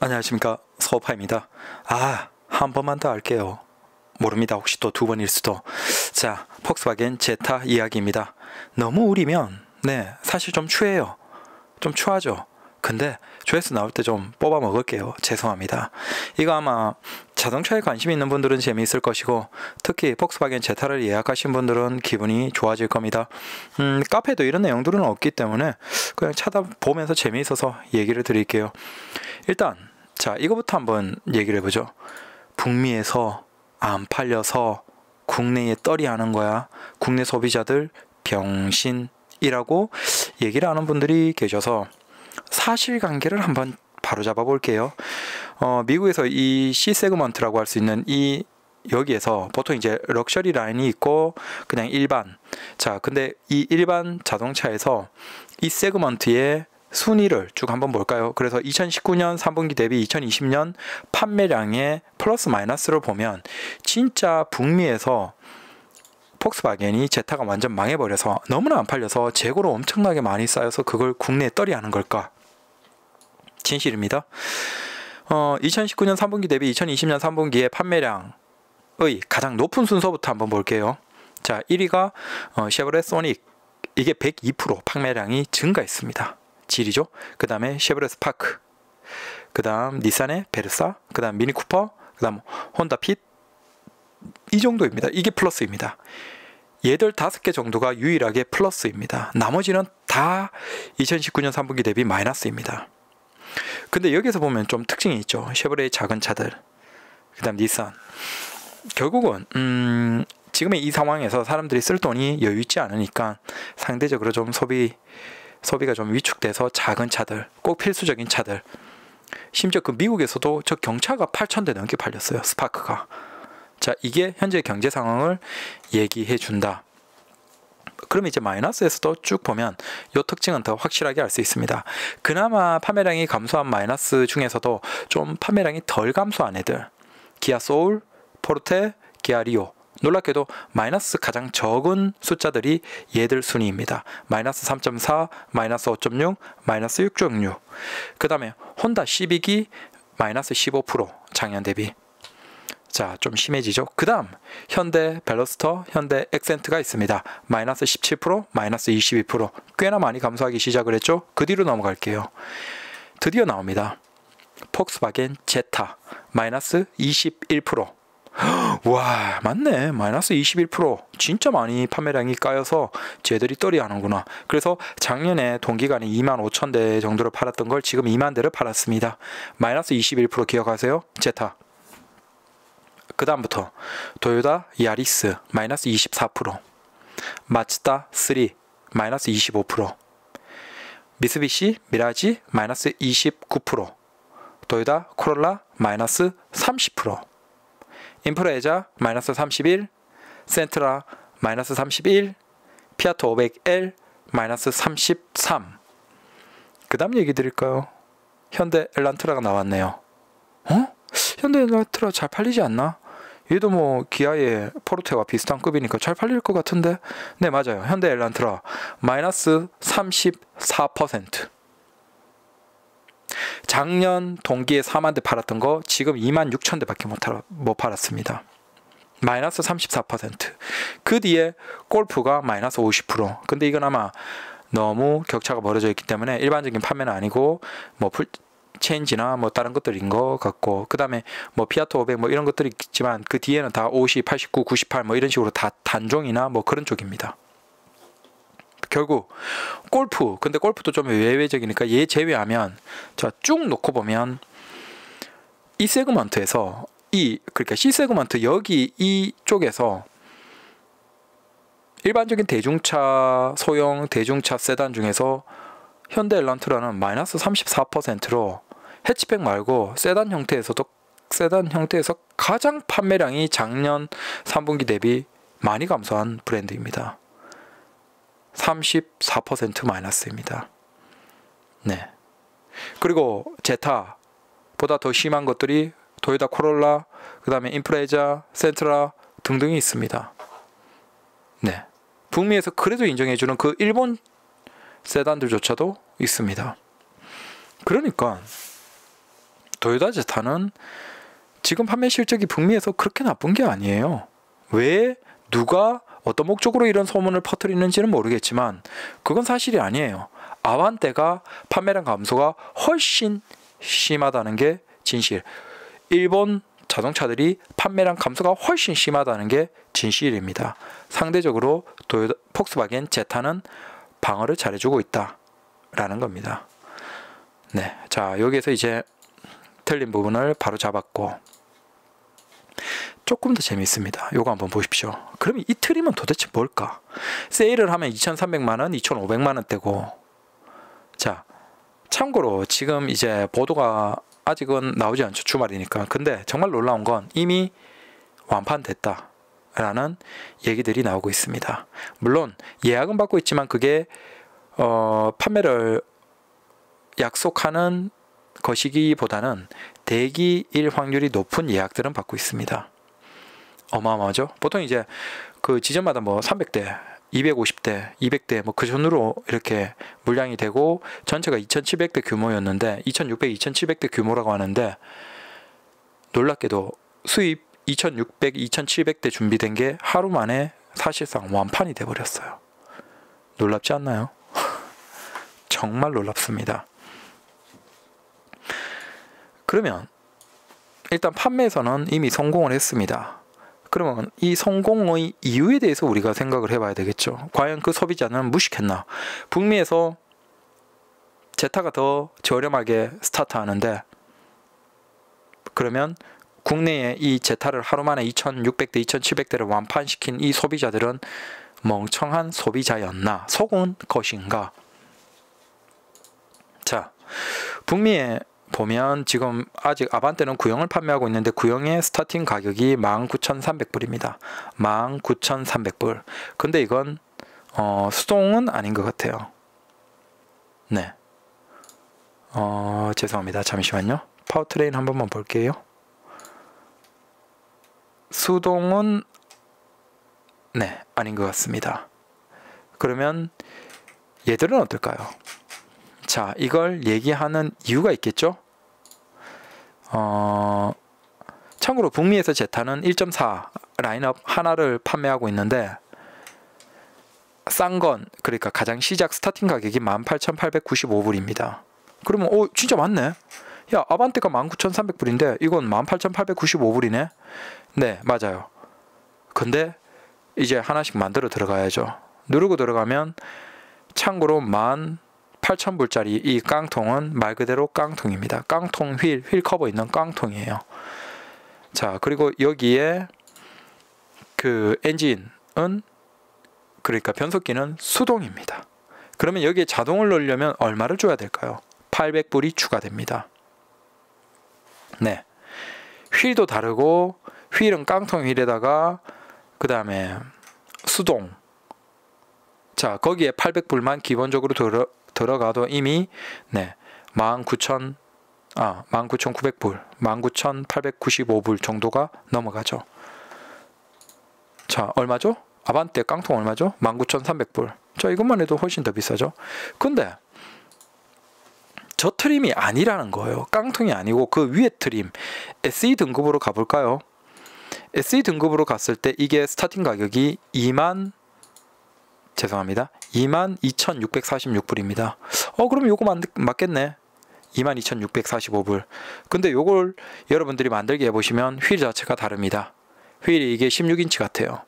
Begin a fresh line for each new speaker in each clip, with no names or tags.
안녕하십니까 서파입니다. 아, 한 번만 더 할게요. 모릅니다. 혹시 또 두 번일 수도. 자, 폭스바겐 제타 이야기입니다. 너무 우리면 네, 사실 좀 추해요. 좀 추하죠. 근데 조회수 나올 때 좀 뽑아 먹을게요. 죄송합니다. 이거 아마 자동차에 관심 있는 분들은 재미있을 것이고 특히 폭스바겐 제타를 예약하신 분들은 기분이 좋아질 겁니다. 음, 카페도 이런 내용들은 없기 때문에 그냥 찾아보면서 재미있어서 얘기를 드릴게요. 일단 자 이거부터 한번 얘기를 해보죠. 북미에서 안 팔려서 국내에 떨이 하는 거야. 국내 소비자들 병신이라고 얘기를 하는 분들이 계셔서 사실관계를 한번 바로 잡아 볼게요. 어, 미국에서 이 C 세그먼트라고 할 수 있는 이 여기에서 보통 이제 럭셔리 라인이 있고 그냥 일반 자 근데 이 일반 자동차에서 이 세그먼트의 순위를 쭉 한번 볼까요? 그래서 2019년 3분기 대비 2020년 판매량의 플러스 마이너스를 보면 진짜 북미에서 폭스바겐이 제타가 완전 망해버려서 너무나 안 팔려서 재고로 엄청나게 많이 쌓여서 그걸 국내에 떨이하는 걸까? 진실입니다. 어, 2019년 3분기 대비 2020년 3분기의 판매량의 가장 높은 순서부터 한번 볼게요. 자, 1위가 어, 쉐보레 소닉 이게 102% 판매량이 증가했습니다. 1위죠. 그 다음에 쉐보레 스파크, 그 다음 닛산의 베르사, 그 다음 미니 쿠퍼, 그 다음 혼다 핏, 이 정도입니다. 이게 플러스입니다. 얘들 다섯 개 정도가 유일하게 플러스입니다. 나머지는 다 2019년 3분기 대비 마이너스입니다. 근데 여기서 보면 좀 특징이 있죠. 쉐보레의 작은 차들, 그 다음 닛산. 결국은 음, 지금의 이 상황에서 사람들이 쓸 돈이 여유 있지 않으니까 상대적으로 좀 소비 소비가 좀 위축돼서 작은 차들, 꼭 필수적인 차들. 심지어 그 미국에서도 저 경차가 8,000대 넘게 팔렸어요. 스파크가. 자, 이게 현재 경제 상황을 얘기해 준다. 그럼 이제 마이너스에서도 쭉 보면 이 특징은 더 확실하게 알 수 있습니다. 그나마 판매량이 감소한 마이너스 중에서도 좀 판매량이 덜 감소한 애들 기아 소울, 포르테, 기아 리오 놀랍게도 마이너스 가장 적은 숫자들이 얘들 순위입니다. 마이너스 3.4, 마이너스 5.6, 마이너스 6.6. 그 다음에 혼다 시빅이 마이너스 15% 작년 대비. 자, 좀 심해지죠. 그 다음, 현대 벨로스터, 현대 엑센트가 있습니다. 마이너스 17%, 마이너스 22%. 꽤나 많이 감소하기 시작을 했죠. 그 뒤로 넘어갈게요. 드디어 나옵니다. 폭스바겐 제타, 마이너스 21%. 와, 맞네. 마이너스 21%. 진짜 많이 판매량이 까여서 쟤들이 떨이 하는구나. 그래서 작년에 동기간에 2만 5천 대 정도를 팔았던 걸 지금 2만 대를 팔았습니다. 마이너스 21% 기억하세요? 제타. 그 다음부터 도요타 야리스 마이너스 24% 마츠다 3 마이너스 25% 미쓰비시 미라지 마이너스 29% 도요타 코롤라 마이너스 30% 임프레자 마이너스 31 센트라 마이너스 31 피아트 500L 마이너스 33 그 다음 얘기 드릴까요? 현대 엘란트라가 나왔네요 어? 현대 엘란트라 잘 팔리지 않나? 얘도 뭐 기아의 포르테와 비슷한 급이니까 잘 팔릴 것 같은데 네 맞아요 현대 엘란트라 마이너스 34% 작년 동기에 4만 대 팔았던 거 지금 2만 6천 대밖에 못, 못 팔았습니다. 마이너스 34%그 뒤에 골프가 마이너스 50% 근데 이건 아마 너무 격차가 벌어져 있기 때문에 일반적인 판매는 아니고 뭐 체인지나 뭐 다른 것들인 것 같고 그 다음에 뭐 피아트 500 뭐 이런 것들이 있지만 그 뒤에는 다 50, 89, 98 뭐 이런 식으로 다 단종이나 뭐 그런 쪽입니다. 결국 골프 근데 골프도 좀 외외적이니까 얘 제외하면 자쭉 놓고 보면 이 세그먼트에서 이 그러니까 C 세그먼트 여기 이 쪽에서 일반적인 대중차 소형 대중차 세단 중에서 현대 엘란트라는 마이너스 34%로 해치백 말고 세단 형태에서도 세단 형태에서 가장 판매량이 작년 3분기 대비 많이 감소한 브랜드입니다. 34% 마이너스입니다. 네. 그리고 제타보다 더 심한 것들이 도요타 코롤라, 그 다음에 인프레자, 센트라 등등이 있습니다. 네. 북미에서 그래도 인정해주는 그 일본 세단들조차도 있습니다. 그러니까 도요타 제타는 지금 판매 실적이 북미에서 그렇게 나쁜 게 아니에요. 왜 누가 어떤 목적으로 이런 소문을 퍼뜨리는지는 모르겠지만 그건 사실이 아니에요. 아반떼가 판매량 감소가 훨씬 심하다는 게 진실. 일본 자동차들이 판매량 감소가 훨씬 심하다는 게 진실입니다. 상대적으로 도요타, 폭스바겐 제타는 방어를 잘해주고 있다라는 겁니다. 네, 자 여기에서 이제 틀린 부분을 바로 잡았고 조금 더 재미있습니다. 요거 한번 보십시오. 그럼 이 트림은 도대체 뭘까? 세일을 하면 2,300만 원, 2,500만 원대고 자 참고로 지금 이제 보도가 아직은 나오지 않죠. 주말이니까. 근데 정말 놀라운 건 이미 완판됐다. 라는 얘기들이 나오고 있습니다. 물론 예약은 받고 있지만 그게 어, 판매를 약속하는 것이기보다는 대기일 확률이 높은 예약들은 받고 있습니다. 어마어마하죠. 보통 이제 그 지점마다 뭐 300대, 250대, 200대 뭐 그 전으로 이렇게 물량이 되고 전체가 2,700대 규모였는데 2,600, 2,700대 규모라고 하는데 놀랍게도 수입 2,600, 2,700대 준비된 게 하루 만에 사실상 완판이 돼 버렸어요. 놀랍지 않나요? 정말 놀랍습니다. 그러면 일단 판매에서는 이미 성공을 했습니다. 그러면 이 성공의 이유에 대해서 우리가 생각을 해봐야 되겠죠. 과연 그 소비자는 무식했나? 북미에서 제타가 더 저렴하게 스타트하는데 그러면 국내에 이 제타를 하루 만에 2,600대, 2,700대를 완판시킨 이 소비자들은 멍청한 소비자였나? 속은 것인가? 자, 북미에 보면 지금 아직 아반떼는 구형을 판매하고 있는데 구형의 starting 가격이 19,300불입니다. 19,300불. 근데 이건 어, 수동은 아닌 것 같아요. 네. 어, 죄송합니다. 잠시만요. powertrain 한 번만 볼게요. 수동은 네, 아닌 것 같습니다. 그러면 얘들은 어떨까요? 자, 이걸 얘기하는 이유가 있겠죠? 어, 참고로 북미에서 제타는 1.4 라인업 하나를 판매하고 있는데 싼 건 그러니까 가장 시작 스타팅 가격이 18,895불입니다. 그러면 오 진짜 맞네. 야 아반떼가 19,300불인데 이건 18,895불이네. 네 맞아요. 근데 이제 하나씩 만들어 들어가야죠. 누르고 들어가면 참고로 1 8,000불짜리 이 깡통은 말 그대로 깡통입니다. 깡통 휠, 휠 커버 있는 깡통이에요. 자, 그리고 여기에 그 엔진은 그러니까 변속기는 수동입니다. 그러면 여기에 자동을 넣으려면 얼마를 줘야 될까요? 800불이 추가됩니다. 네. 휠도 다르고 휠은 깡통 휠에다가 그 다음에 수동 자 거기에 800불만 기본적으로 들어, 들어가도 이미 네 19,000 아, 19,900불, 19,895불 정도가 넘어가죠. 자, 얼마죠? 아반떼 깡통 얼마죠? 19,300불. 자, 이것만 해도 훨씬 더 비싸죠. 근데 저 트림이 아니라는 거예요. 깡통이 아니고 그 위에 트림 SE 등급으로 가볼까요? SE 등급으로 갔을 때 이게 스타팅 가격이 2만 죄송합니다. 22,646불입니다. 어, 그럼 요거 맞, 맞겠네. 22,645불. 근데 요걸 여러분들이 만들게 해보시면 휠 자체가 다릅니다. 휠이 이게 16인치 같아요.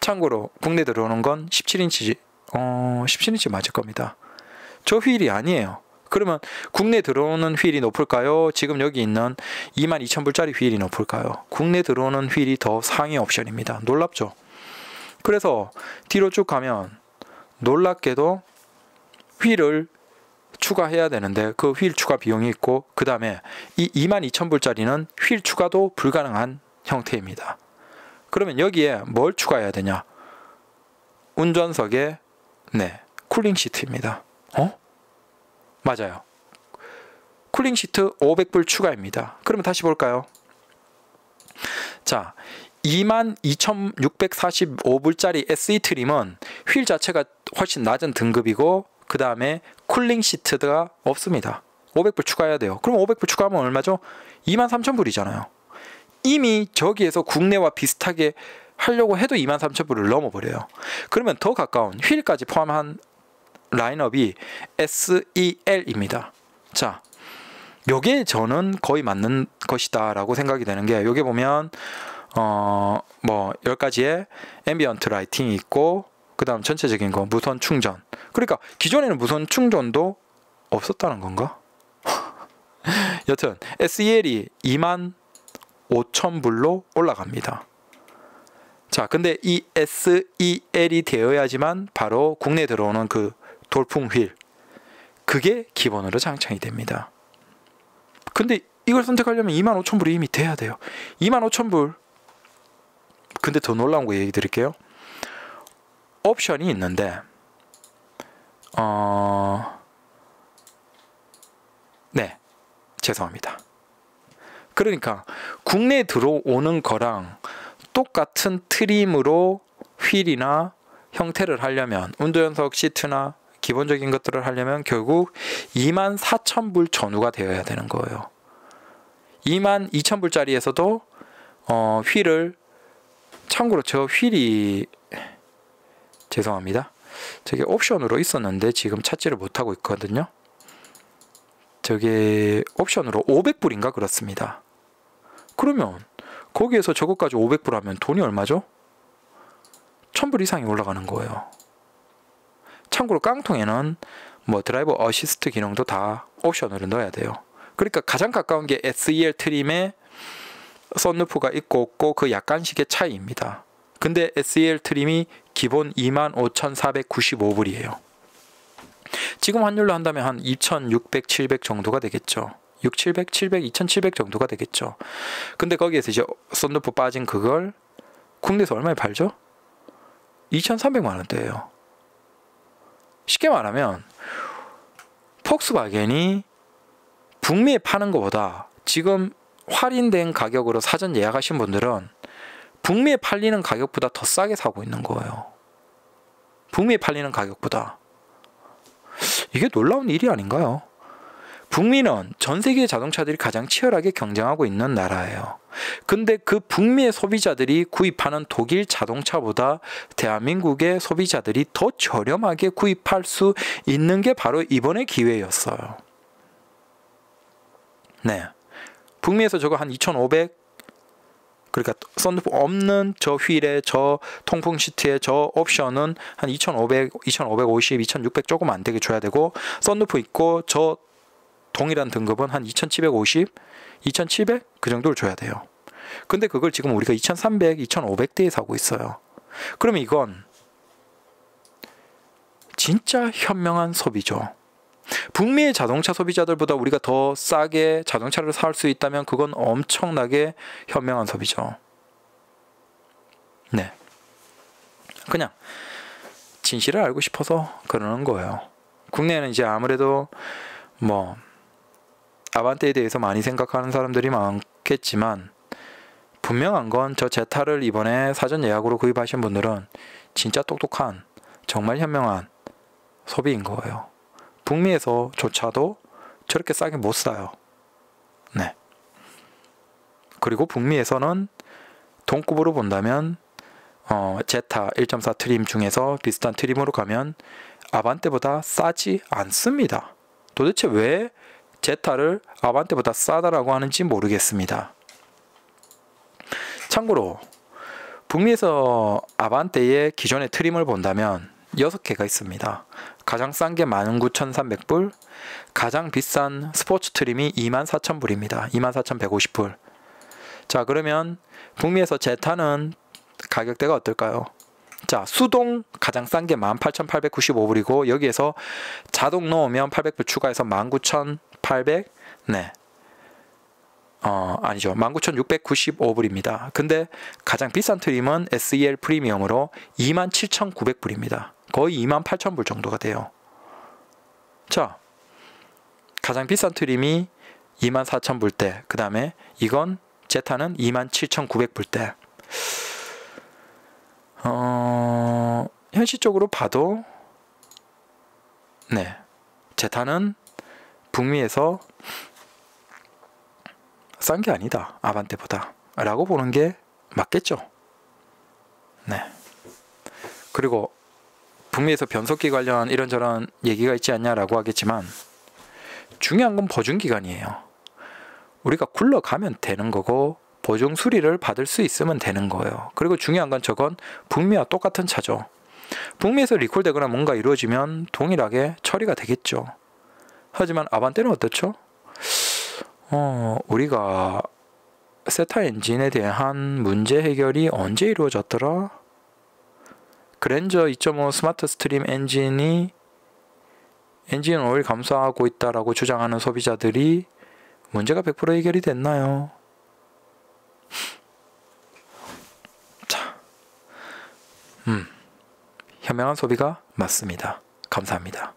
참고로 국내 들어오는 건 17인치, 어, 17인치 맞을 겁니다. 저 휠이 아니에요. 그러면 국내 들어오는 휠이 높을까요? 지금 여기 있는 22,000불짜리 휠이 높을까요? 국내 들어오는 휠이 더 상위 옵션입니다. 놀랍죠? 그래서 뒤로 쭉 가면 놀랍게도 휠을 추가해야 되는데 그 휠 추가 비용이 있고 그 다음에 이 22,000불짜리는 휠 추가도 불가능한 형태입니다. 그러면 여기에 뭘 추가해야 되냐? 운전석에 네 cooling seat입니다. 어? 맞아요. cooling seat 500불 추가입니다. 그러면 다시 볼까요? 자, 22,645불짜리 SE trim은 휠 자체가 훨씬 낮은 등급이고 그 다음에 쿨링 시트가 없습니다. 500불 추가해야 돼요. 그럼 500불 추가하면 얼마죠? 23,000불이잖아요. 이미 저기에서 국내와 비슷하게 하려고 해도 23,000불을 넘어버려요. 그러면 더 가까운 휠까지 포함한 라인업이 SEL입니다. 자, 요게 저는 거의 맞는 것이다 라고 생각이 되는 게 요게 보면 어뭐 10가지의 ambient lighting이 있고 그다음 전체적인 거 무선 충전. 그러니까 기존에는 무선 충전도 없었다는 건가? 여튼 SEL이 2만 5천 불로 올라갑니다. 자, 근데 이 SEL이 되어야지만 바로 국내 들어오는 그 돌풍 휠 그게 기본으로 장착이 됩니다. 근데 이걸 선택하려면 2만 5천 불이 이미 돼야 돼요. 2만 5천 불. 근데 더 놀라운 거 얘기 드릴게요. 옵션이 있는데 어 네. 죄송합니다. 그러니까 국내에 들어오는 거랑 똑같은 트림으로 휠이나 형태를 하려면 운전석 시트나 기본적인 것들을 하려면 결국 2만 4천 불 전후가 되어야 되는 거예요. 2만 2천 불짜리에서도 어, 휠을 참고로 저 휠이 죄송합니다. 저게 옵션으로 있었는데 지금 찾지를 못하고 있거든요. 저게 옵션으로 500불인가 그렇습니다. 그러면 거기에서 저것까지 500불 하면 돈이 얼마죠? 1000불 이상이 올라가는 거예요. 참고로 깡통에는 뭐 driver assist 기능도 다 옵션으로 넣어야 돼요. 그러니까 가장 가까운 게 SEL trim에 썬루프가 있고 없고 그 약간씩의 차이입니다. 근데 SEL trim이 기본 25,495불이에요. 지금 환율로 한다면 한 2,600, 700 정도가 되겠죠. 6, 700, 700, 2,700 정도가 되겠죠. 근데 거기에서 이제 썬루프 빠진 그걸 국내에서 얼마에 팔죠? 2,300만 원대예요. 쉽게 말하면 폭스바겐이 북미에 파는 것보다 지금 할인된 가격으로 사전 예약하신 분들은 북미에 팔리는 가격보다 더 싸게 사고 있는 거예요. 북미에 팔리는 가격보다. 이게 놀라운 일이 아닌가요? 북미는 전 세계 자동차들이 가장 치열하게 경쟁하고 있는 나라예요. 근데 그 북미의 소비자들이 구입하는 독일 자동차보다 대한민국의 소비자들이 더 저렴하게 구입할 수 있는 게 바로 이번의 기회였어요. 네. 북미에서 저거 한 2,500, 그러니까 썬루프 없는 저 휠에 저 통풍 시트에 저 옵션은 한 2,500, 2,550, 2,600 조금 안 되게 줘야 되고 썬루프 있고 저 동일한 등급은 한 2,750, 2,700 그 정도를 줘야 돼요. 근데 그걸 지금 우리가 2,300, 2,500대에 사고 있어요. 그러면 이건 진짜 현명한 소비죠. 북미의 자동차 소비자들보다 우리가 더 싸게 자동차를 살 수 있다면 그건 엄청나게 현명한 소비죠. 네. 그냥 진실을 알고 싶어서 그러는 거예요. 국내에는 이제 아무래도 뭐 아반떼에 대해서 많이 생각하는 사람들이 많겠지만 분명한 건 저 제타를 이번에 사전 예약으로 구입하신 분들은 진짜 똑똑한 정말 현명한 소비인 거예요. 북미에서조차도 저렇게 싸게 못 사요. 네. 그리고 북미에서는 동급으로 본다면 어, 제타 1.4 트림 중에서 비슷한 트림으로 가면 아반떼보다 싸지 않습니다. 도대체 왜 제타를 아반떼보다 싸다라고 하는지 모르겠습니다. 참고로 북미에서 아반떼의 기존의 트림을 본다면 6개가 있습니다. 가장 싼 게 19,300불, 가장 비싼 스포츠 트림이 24,000불입니다. 24,150불. 자, 그러면 북미에서 제타는 가격대가 어떨까요? 자, 수동 가장 싼 게 18,895불이고 여기에서 자동 넣으면 800불 추가해서 19,800 네. 어, 아니죠. 19,695불입니다. 근데 가장 비싼 트림은 SEL 프리미엄으로 27,900불입니다. 거의 28,000불 정도가 돼요. 자, 가장 비싼 트림이 24,000불대. 그 다음에 이건 제타는 27,900불대. 어, 현실적으로 봐도 네. 제타는 북미에서 싼 게 아니다. 아반떼보다. 라고 보는 게 맞겠죠. 네. 그리고 북미에서 변속기 관련 이런저런 얘기가 있지 않냐라고 하겠지만 중요한 건 보증 기간이에요. 우리가 굴러가면 되는 거고 보증 수리를 받을 수 있으면 되는 거예요. 그리고 중요한 건 저건 북미와 똑같은 차죠. 북미에서 리콜되거나 뭔가 이루어지면 동일하게 처리가 되겠죠. 하지만 아반떼는 어떻죠? 어, 우리가 세타 엔진에 대한 문제 해결이 언제 이루어졌더라? 그랜저 2.5 Smartstream 엔진이 엔진 오일 감소하고 있다라고 주장하는 소비자들이 문제가 100% 해결이 됐나요? 자, 음, 현명한 소비가 맞습니다. 감사합니다.